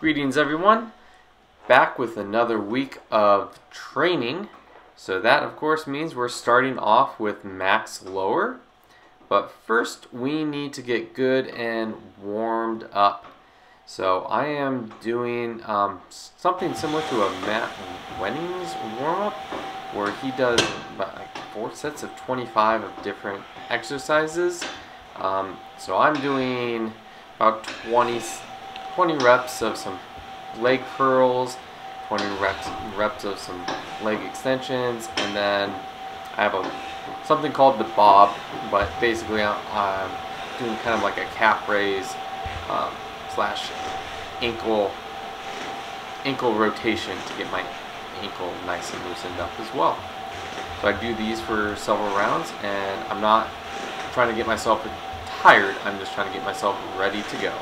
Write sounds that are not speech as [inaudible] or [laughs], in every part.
Greetings everyone, back with another week of training. So that of course means we're starting off with max lower. But first we need to get good and warmed up. So I am doing um, something similar to a Matt Wenning's warm-up where he does like four sets of 25 of different exercises. Um, so I'm doing about 20 20 reps of some leg curls, 20 reps, reps of some leg extensions, and then I have a something called the bob, but basically I'm, I'm doing kind of like a calf raise um, slash ankle ankle rotation to get my ankle nice and loosened up as well. So I do these for several rounds, and I'm not trying to get myself tired. I'm just trying to get myself ready to go.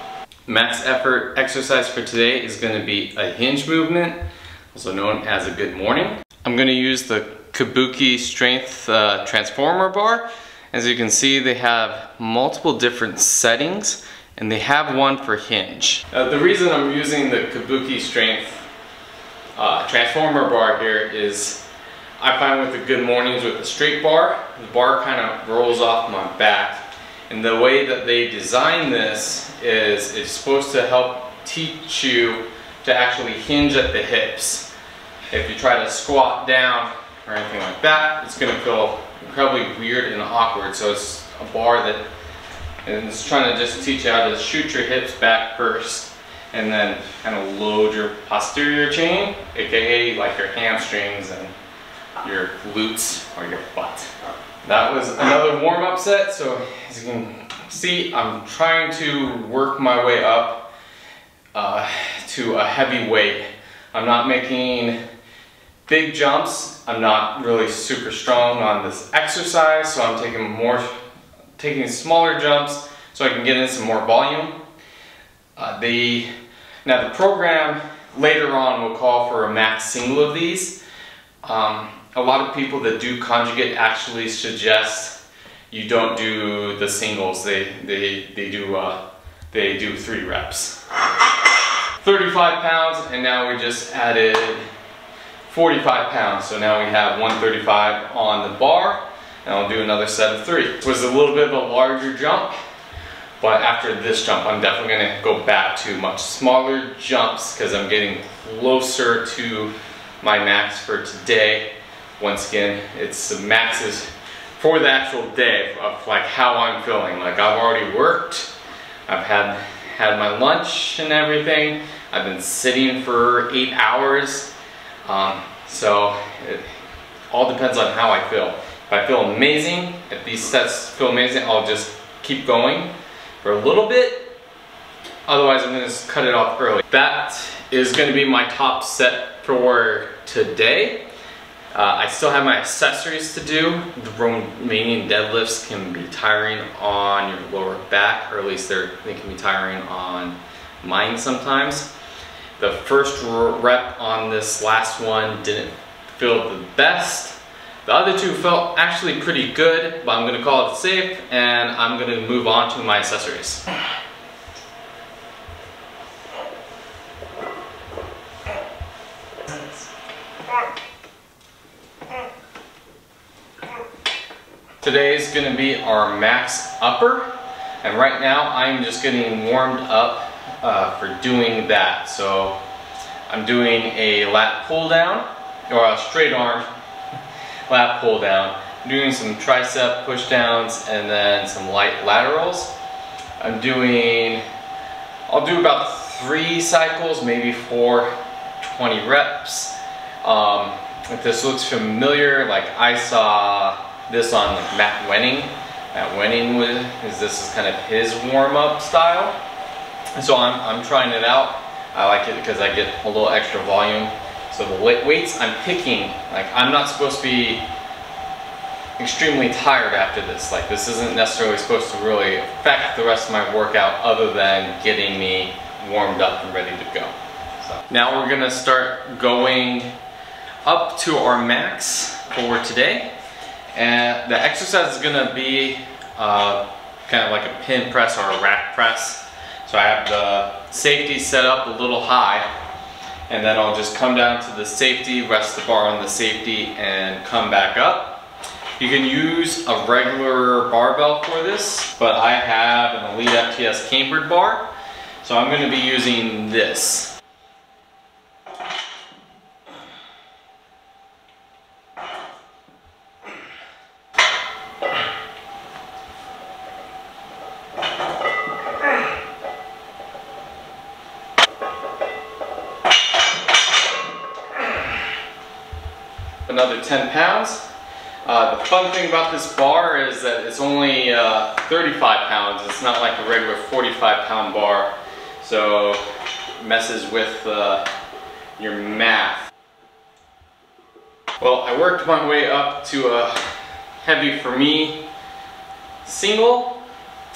Max effort exercise for today is going to be a hinge movement, also known as a good morning. I'm going to use the Kabuki Strength uh, Transformer Bar. As you can see, they have multiple different settings, and they have one for hinge. Uh, the reason I'm using the Kabuki Strength uh, Transformer Bar here is I find with the good mornings with the straight bar, the bar kind of rolls off my back and the way that they design this is it's supposed to help teach you to actually hinge at the hips. If you try to squat down or anything like that, it's going to feel incredibly weird and awkward. So it's a bar that it's trying to just teach you how to shoot your hips back first and then kind of load your posterior chain, aka like your hamstrings and your glutes or your butt. That was another warm-up set, so as you can see, I'm trying to work my way up uh, to a heavy weight. I'm not making big jumps. I'm not really super strong on this exercise, so I'm taking more, taking smaller jumps so I can get in some more volume. Uh, the, now the program later on will call for a max single of these. Um, a lot of people that do conjugate actually suggest you don't do the singles. They they they do uh, they do three reps. 35 pounds, and now we just added 45 pounds. So now we have 135 on the bar, and I'll do another set of three. It was a little bit of a larger jump, but after this jump, I'm definitely gonna go back to much smaller jumps because I'm getting closer to my max for today once again, it's the maxes for the actual day of like how I'm feeling. Like I've already worked, I've had had my lunch and everything. I've been sitting for eight hours. Um, so it all depends on how I feel. If I feel amazing, if these sets feel amazing, I'll just keep going for a little bit. Otherwise, I'm gonna cut it off early. That is gonna be my top set for today. Uh, I still have my accessories to do. The Romanian deadlifts can be tiring on your lower back, or at least they can be tiring on mine sometimes. The first rep on this last one didn't feel the best. The other two felt actually pretty good, but I'm gonna call it safe and I'm gonna move on to my accessories. Today is going to be our max upper and right now I'm just getting warmed up uh, for doing that. So I'm doing a lat pull down or a straight arm [laughs] lat pull down. I'm doing some tricep push downs and then some light laterals. I'm doing, I'll do about three cycles, maybe four, 20 reps. Um, if this looks familiar, like I saw this on Matt Wenning. Matt Wenning was, is this is kind of his warm-up style. So I'm, I'm trying it out. I like it because I get a little extra volume. So the weights I'm picking, like I'm not supposed to be extremely tired after this. Like this isn't necessarily supposed to really affect the rest of my workout other than getting me warmed up and ready to go. So now we're gonna start going up to our max for today. And the exercise is gonna be uh, kind of like a pin press or a rack press. So I have the safety set up a little high and then I'll just come down to the safety, rest the bar on the safety and come back up. You can use a regular barbell for this, but I have an Elite FTS cambered bar, so I'm gonna be using this. Another 10 pounds. Uh, the fun thing about this bar is that it's only uh, 35 pounds. It's not like a regular 45 pound bar. So messes with uh, your math. Well, I worked my way up to a heavy for me single,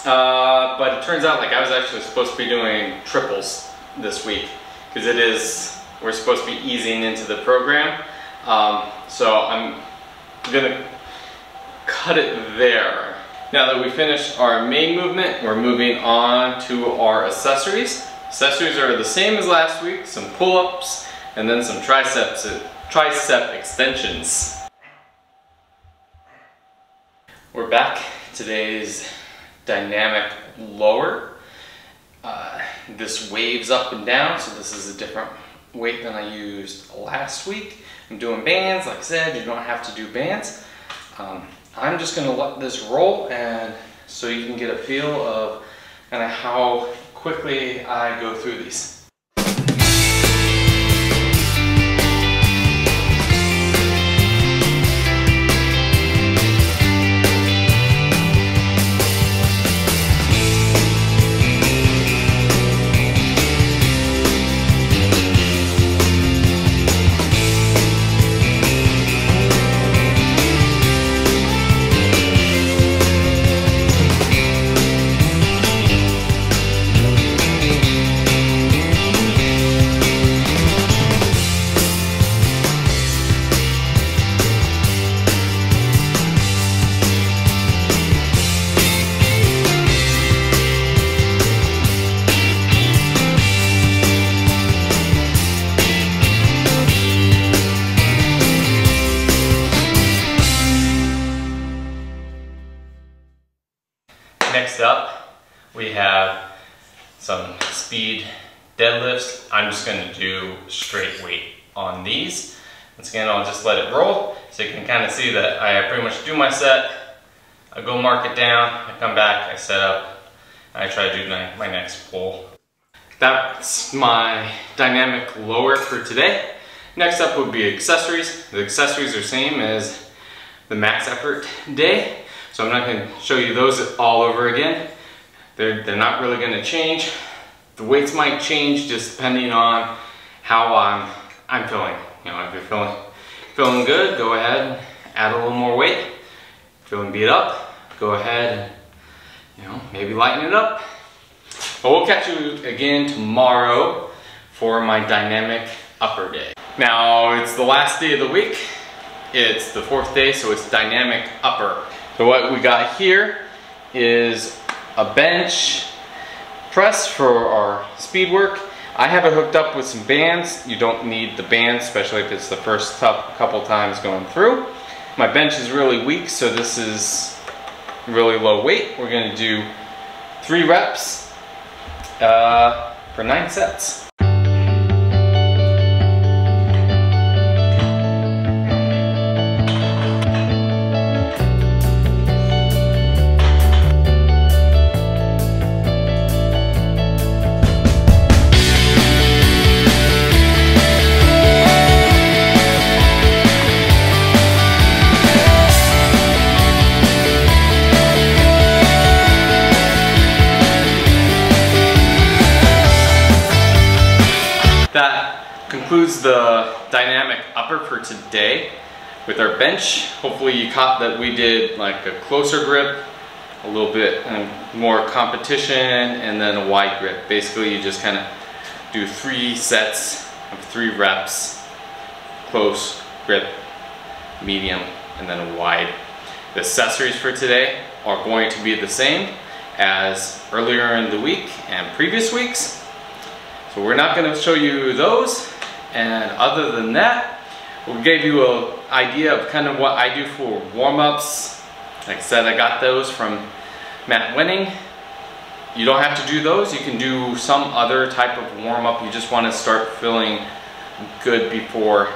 uh, but it turns out like I was actually supposed to be doing triples this week because it is, we're supposed to be easing into the program. Um, so I'm gonna cut it there. Now that we finished our main movement, we're moving on to our accessories. Accessories are the same as last week, some pull-ups, and then some triceps, tricep extensions. We're back. Today's dynamic lower. Uh, this waves up and down, so this is a different weight than I used last week. I'm doing bands, like I said, you don't have to do bands. Um, I'm just gonna let this roll and so you can get a feel of kind of how quickly I go through these. Up, we have some speed deadlifts. I'm just gonna do straight weight on these. Once again, I'll just let it roll so you can kind of see that I pretty much do my set, I go mark it down, I come back, I set up, I try to do my, my next pull. That's my dynamic lower for today. Next up would be accessories. The accessories are same as the max effort day. So I'm not going to show you those all over again. They're, they're not really going to change. The weights might change just depending on how I'm, I'm feeling. You know, if you're feeling, feeling good, go ahead, add a little more weight. Feeling beat up, go ahead and, you know, maybe lighten it up. But we'll catch you again tomorrow for my dynamic upper day. Now, it's the last day of the week. It's the fourth day, so it's dynamic upper. So what we got here is a bench press for our speed work. I have it hooked up with some bands. You don't need the bands, especially if it's the first couple times going through. My bench is really weak, so this is really low weight. We're gonna do three reps uh, for nine sets. Concludes the dynamic upper for today with our bench. Hopefully you caught that we did like a closer grip, a little bit um, more competition, and then a wide grip. Basically you just kind of do three sets of three reps, close, grip, medium, and then a wide. The accessories for today are going to be the same as earlier in the week and previous weeks. So we're not going to show you those. And other than that, we'll give you an idea of kind of what I do for warm-ups. Like I said, I got those from Matt Wenning. You don't have to do those. You can do some other type of warm-up. You just want to start feeling good before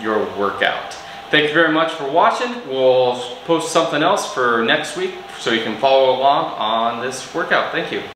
your workout. Thank you very much for watching. We'll post something else for next week so you can follow along on this workout. Thank you.